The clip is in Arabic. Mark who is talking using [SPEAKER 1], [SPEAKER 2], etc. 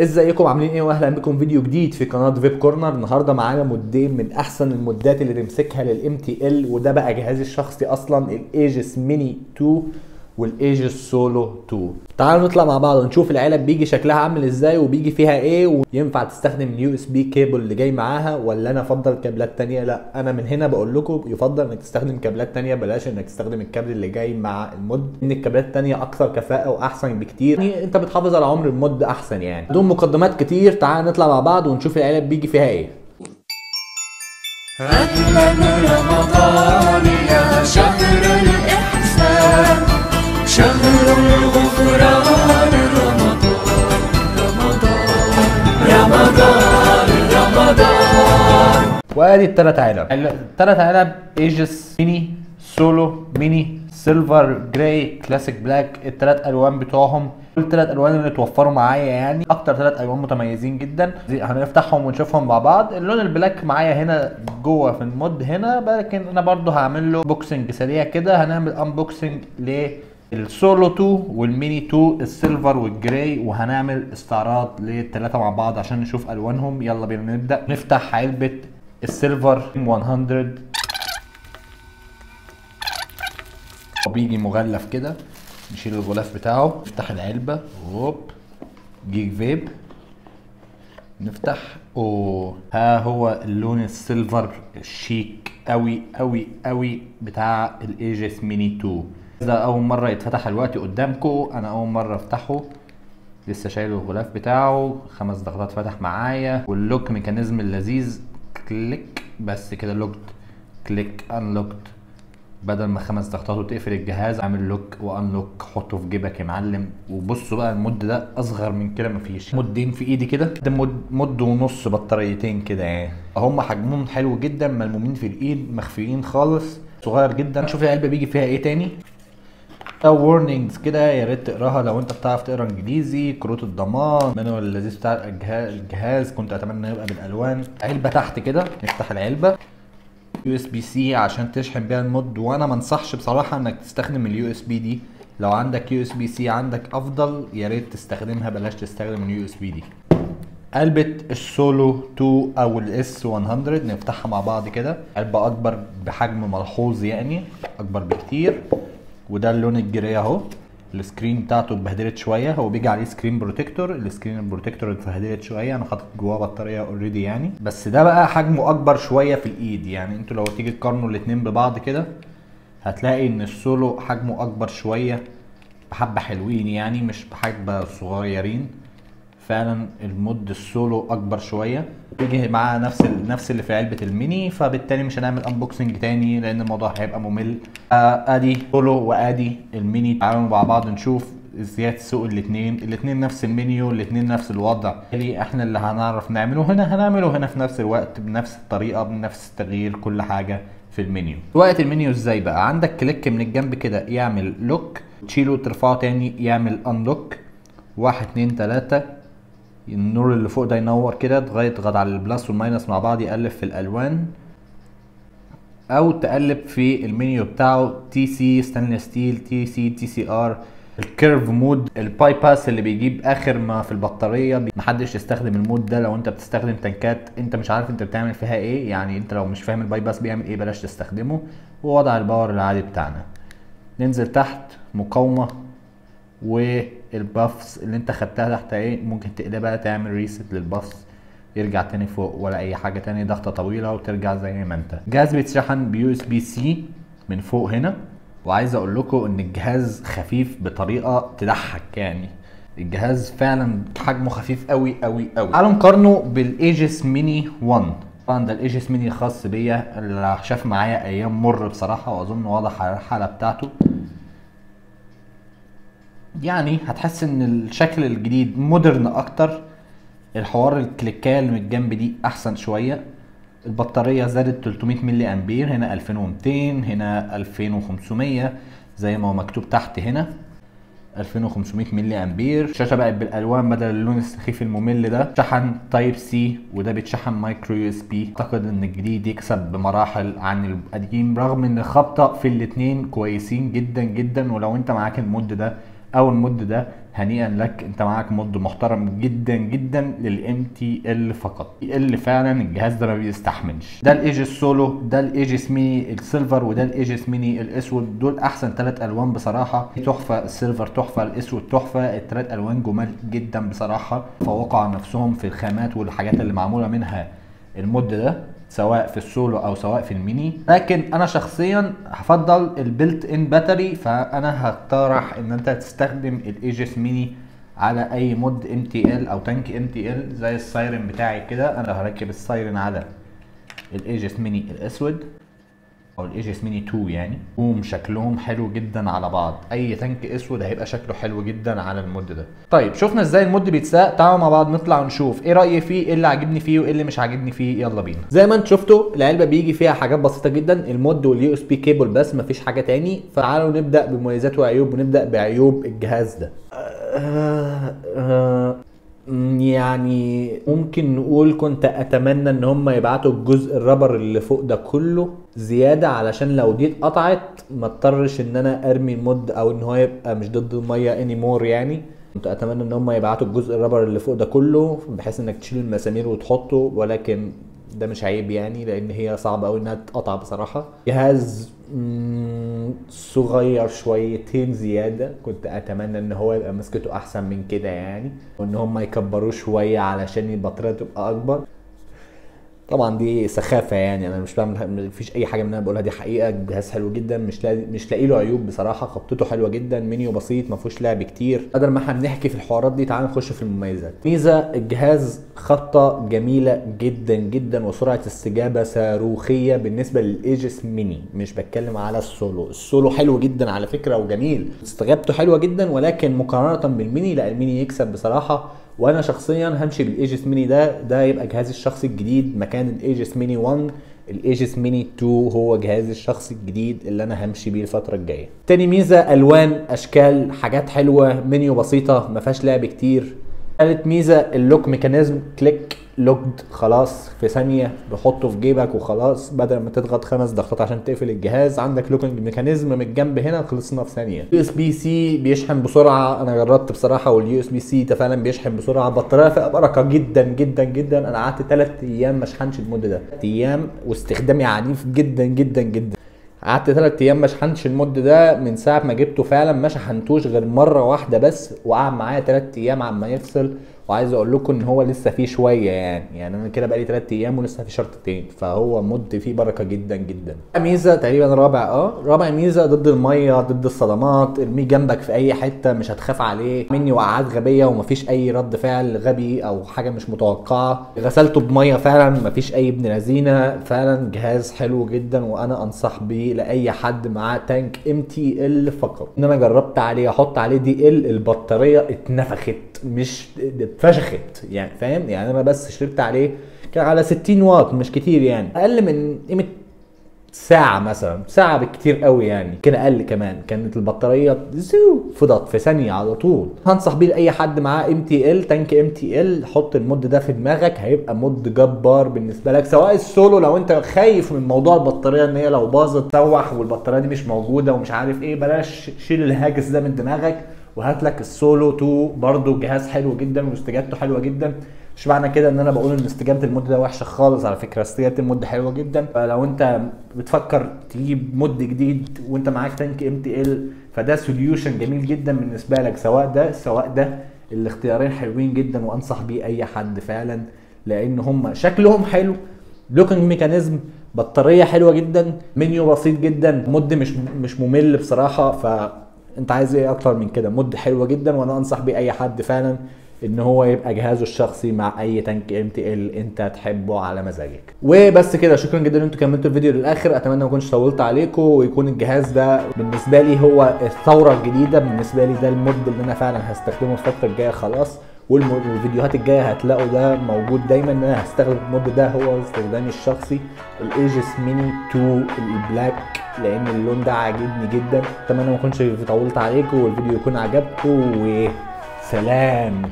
[SPEAKER 1] ازيكم؟ عاملين إيه؟ واهلا بكم فيديو جديد في قناة Vape Corner. النهارده معانا مودين من أحسن المودات اللي تمسكها لل MTL وده بقى جهازي الشخصي أصلا ال Aegis Mini 2 وال Aegis Solo 2 تعالوا نطلع مع بعض ونشوف العلب بيجي شكلها عامل إزاي وبيجي فيها إيه وينفع تستخدم ال USB cable اللي جاي معاها ولا أنا أفضل كابلات تانية؟ لا أنا من هنا بقول لكم يفضل إنك تستخدم كابلات تانية بلاش إنك تستخدم الكابل اللي جاي مع ال mod ان الكابلات التانية أكثر كفاءة وأحسن بكتير. يعني أنت بتحافظ على عمر ال mod أحسن يعني. بدون مقدمات كتير تعال نطلع مع بعض ونشوف العلب بيجي فيها
[SPEAKER 2] إيه.
[SPEAKER 1] وادي التلات علب التلات علب Aegis Mini Solo Mini silver gray classic black التلات ألوان بتوعهم. التلات ألوان اللي اتوفروا معايا يعني. أكتر تلات ألوان متميزين جدا. هنفتحهم ونشوفهم مع بعض. اللون ال black معايا هنا جوه في ال mod هنا. لكن أنا برضو هعمل له unboxing سريع كده. هنعمل انبوكسنج للسولو 2 والميني 2 السيلفر والجراي وهنعمل استعراض للتلاتة مع بعض عشان نشوف ألوانهم. يلا بينا نبدأ. نفتح علبة ال silver 100 بيجي مغلف كده نشيل الغلاف بتاعه نفتح العلبة هوب GeekVape. نفتح أوه ها هو اللون ال silver الشيك قوي قوي قوي بتاع ال Aegis Mini 2 ده أول مرة يتفتح الوقت قدامكم أنا أول مرة أفتحه. لسه شايل الغلاف بتاعه خمس ضغطات فتح معايا. وال lock mechanism اللذيذ click بس كده locked click unlocked بدل ما خمس ضغطات وتقفل الجهاز اعمل lock و unlock حطه في جيبك يا معلم. وبصوا بقى ال mod ده أصغر من كده مفيش. مودين في إيدي كده. ده mod, mod ونص بطاريتين كده يعني. هم حجمهم حلو جدا ملمومين في الإيد مخفيين خالص صغير جدا. شوف العلبه بيجي فيها إيه تاني؟ و warnings كده يا ريت تقراها لو انت بتعرف تقرا انجليزي كروت الضمان manual ال اللذيذ بتاع الجهاز, كنت أتمنى يبقى بالألوان. علبة تحت كده نفتح العلبة. USB-C عشان تشحن بيها ال mod وأنا ما انصحش بصراحة إنك تستخدم اليو اس بي دي. لو عندك يو اس بي سي عندك أفضل يا ريت تستخدمها بلاش تستخدم ال USB دي. علبة السولو 2 أو ال S100 نفتحها مع بعض كده. علبة أكبر بحجم ملحوظ يعني أكبر بكتير. وده اللون ال gray اهو. ال screen بتاعته اتبهدلت شوية. هو بيجي عليه screen protector. ال screen ال protector اتبهدلت شوية. أنا حاطط جواه بطارية already يعني. بس ده بقى حجمه اكبر شوية في الايد يعني. أنتوا لو تيجي تقارنوا الاتنين ببعض كده هتلاقي ان السولو حجمه اكبر شوية بحبة حلوين يعني مش بحبه صغيرين. فعلا ال mod ال Solo أكبر شوية. بيجي معاه نفس. نفس اللي في علبة الميني فبالتالي مش هنعمل unboxing تاني لأن الموضوع هيبقى ممل. آه، آدي سولو وآدي الميني تعالوا مع بعض نشوف إزاي تسوق الاثنين الاثنين نفس المنيو الاثنين نفس الوضع. اللي إحنا اللي هنعرف نعمله هنا هنعمله هنا في نفس الوقت بنفس الطريقة بنفس التغيير كل حاجة في المنيو وقت المنيو إزاي بقى؟ عندك click من الجنب كده يعمل lock تشيله ترفعه تاني يعمل unlock واحد اتنين تلاتة. النور اللي فوق ده ينور كده تغير تضغط على ال plus وال minus مع بعض يقلب في الألوان أو تقلب في المنيو بتاعه TC stainless steel TC TCR ال curve mode ال bypass اللي بيجيب آخر ما في البطارية محدش يستخدم ال mode ده. لو أنت بتستخدم تنكات أنت مش عارف أنت بتعمل فيها إيه. يعني أنت لو مش فاهم ال bypass بيعمل إيه بلاش تستخدمه. ووضع ال power العادي بتاعنا. ننزل تحت مقاومة. وال puffs اللي انت خدتها تحت إيه ممكن تقلبها تعمل reset لل puffs يرجع تاني فوق ولا أي حاجة تاني ضغطة طويلة وترجع زي ما انت. الجهاز بيتشحن ب USB-C من فوق هنا وعايز أقول لكم إن الجهاز خفيف بطريقة تضحك يعني. الجهاز فعلا حجمه خفيف قوي قوي قوي تعالوا نقارنه بال Aegis Mini 1 طبعا ده ال Aegis Mini الخاص بيا اللي شاف معايا أيام مر بصراحة وأظن واضح على الحالة بتاعته. يعني هتحس إن الشكل الجديد modern أكتر. الحوار الكليكايه اللي من الجنب دي أحسن شوية. البطارية زادت 300 ملي أمبير هنا 2200 هنا 2500 زي ما هو مكتوب تحت هنا. 2500 ملي أمبير. الشاشة بقت بالألوان بدل اللون السخيف الممل ده. شحن Type-C وده بيتشحن micro USB أعتقد إن الجديد يكسب بمراحل عن القديم رغم إن الخبطه في الاتنين كويسين جدا جدا. ولو أنت معاك ال mod ده
[SPEAKER 3] أو ال mod ده هنيئا لك أنت معاك mod محترم جدا جدا لل MTL فقط. اللي فعلا الجهاز ده ما بيستحملش. ده ال Aegis Solo ده ال Aegis Mini ال silver وده ال Aegis Mini الاسود دول أحسن ثلاث ألوان بصراحة. تحفة ال silver تحفة الاسود تحفة. الثلاث ألوان جمال جدا بصراحة. على نفسهم في الخامات والحاجات اللي معمولة منها ال mod ده. سواء في السولو أو سواء في الميني. لكن أنا شخصيا هفضل ال built in battery فأنا هقترح إن أنت تستخدم ال Aegis Mini على أي مود ام تي ال أو تانك ام تي ال زي ال Siren بتاعي كده. أنا هركب ال Siren على ال Aegis Mini الأسود. أو ال Aegis Mini 2 يعني. هم شكلهم حلو جدا على بعض. أي tank أسود هيبقى شكله حلو جدا على ال mod ده. طيب شفنا إزاي ال mod بيتساق. تعالوا مع بعض نطلع ونشوف إيه رأيي فيه؟ إيه اللي عاجبني فيه؟ وإيه اللي مش عاجبني فيه؟ يلا بينا.
[SPEAKER 1] زي ما انت شفتوا العلبة بيجي فيها حاجات بسيطة جدا. ال mod وال USB cable بس مفيش حاجة تاني. فتعالوا نبدأ بمميزات وعيوب ونبدأ بعيوب الجهاز ده. آه آه مم، يعني ممكن نقول كنت أتمنى إن هم يبعتوا الجزء ال rubber اللي فوق ده كله زيادة علشان لو دي اتقطعت ما اضطرش إن أنا أرمي ال mod أو إن هو يبقى مش ضد المية anymore يعني. كنت أتمنى إن هم يبعتوا الجزء ال rubber اللي فوق ده كله بحيث إنك تشيل المسامير وتحطه ولكن ده مش عيب يعني لأن هي صعبة قوي إنها تتقطع بصراحة. جهاز صغير شويتين زيادة. كنت أتمنى إن هو يبقى مسكته أحسن من كده يعني وإن هم يكبروه شوية علشان البطاريه تبقى أكبر. طبعا دي سخافة يعني أنا مش بعمل مفيش أي حاجة من أنا بقولها دي حقيقة الجهاز حلو جدا مش لاقي مش لاقي له عيوب بصراحة خبطته حلوة جدا منيو بسيط ما فيهوش لعب كتير. بدل ما إحنا بنحكي في الحوارات دي تعال نخش في المميزات. ميزة الجهاز خبطة جميلة جدا جدا وسرعة استجابة صاروخية بالنسبة لل Aegis Mini. مش بتكلم على ال Solo. ال Solo حلو جدا على فكرة وجميل. استجابته حلوة جدا ولكن مقارنة بالميني لا الميني يكسب بصراحة. وأنا شخصيا همشي بال Aegis Mini ده ده يبقى جهازي الشخصي الجديد مكان ال Aegis Mini 1 ال Aegis Mini 2 هو جهازي الشخصي الجديد اللي أنا همشي بيه الفترة الجاية. تاني ميزة ألوان أشكال حاجات حلوة منيو بسيطة ما فيهاش لعب كتير. تالت ميزة ال lock mechanism click locked خلاص في ثانية بحطه في جيبك وخلاص بدل ما تضغط خمس ضغطات عشان تقفل الجهاز عندك locking mechanism من الجنب هنا خلصنا في ثانية. USB-C بيشحن بسرعة أنا جربت بصراحة وال USB-C ده فعلا بيشحن بسرعة بطاريه فيها بركه جدا جدا جدا أنا قعدت ثلاث أيام ما أشحنش ال mod ده. أيام واستخدامي عنيف جدا جدا جدا. قعدت ثلاث أيام ما شحنتش ال mod ده من ساعة ما جبته فعلا ما شحنتوش غير مرة واحدة بس وقعد معايا ثلاث أيام عما يفصل. وعايز أقول لكم ان هو لسه فيه شوية يعني. يعني أنا كده بقالي ثلاث أيام ولسه في شرطتين فهو mod فيه بركة جدا جدا. ميزة تقريبا رابع آه رابع ميزة ضد المية ضد الصدمات ارميه جنبك في أي حتة مش هتخاف عليه. مني وقعات غبية ومفيش أي رد فعل غبي أو حاجة مش متوقعة. غسلته بمية فعلا مفيش أي ابن لذينة. فعلا جهاز حلو جدا وأنا أنصح بيه لأي حد معاه tank MTL فقط. إن أنا جربت عليه أحط عليه DL البطارية اتنفخت. مش اتفشخت يعني فاهم؟ يعني أنا بس جربت عليه كان على 60 واط مش كتير يعني. أقل من قيمة ساعة مثلا ساعة بالكتير قوي يعني. كان أقل كمان كانت البطارية زو فضت في ثانية على طول. هنصح بيه لأي حد معاه ام تي ال تانك ام تي ال حط ال mod ده في دماغك هيبقى mod جبار بالنسبة لك. سواء السولو لو أنت خايف من موضوع البطارية إن هي لو باظت تسوح والبطارية دي مش موجودة ومش عارف إيه بلاش شيل الهاجس ده من دماغك. وهات لك السولو 2 برضو جهاز حلو جدا واستجابته حلوة جدا. مش معنى كده إن أنا بقول إن استجابة ال mod ده وحشة خالص على فكرة. استجابة ال mod حلوة جدا. فلو أنت بتفكر تجيب mod جديد وأنت معاك tank MTL فده solution جميل جدا بالنسبة لك سواء ده سواء ده. الاختيارين حلوين جدا وأنصح بيه أي حد فعلا لأن هم شكلهم حلو. locking mechanism بطارية حلوة جدا منيو بسيط جدا. mod مش مش ممل بصراحة ف انت عايز إيه أكتر من كده؟ mod حلوة جدا وأنا أنصح بيه أي حد فعلا إن هو يبقى جهازه الشخصي مع أي tank MTL أنت تحبه على مزاجك. وبس كده شكرا جدا إن أنتوا كملتوا الفيديو للآخر. أتمنى ما أكونش طولت عليكم ويكون الجهاز ده بالنسبة لي هو الثورة الجديدة بالنسبة لي ده ال mod اللي أنا فعلا هستخدمه الفترة الجاية خلاص. والفيديوهات الجاية هتلاقوا ده موجود دايما. ان أنا هستخدم ال mod ده هو استخدامي الشخصي ال Aegis Mini 2 ال black لأن اللون ده عاجبني جدا. اتمنى ما اكونش طولت عليكم والفيديو يكون عجبكم
[SPEAKER 4] و سلام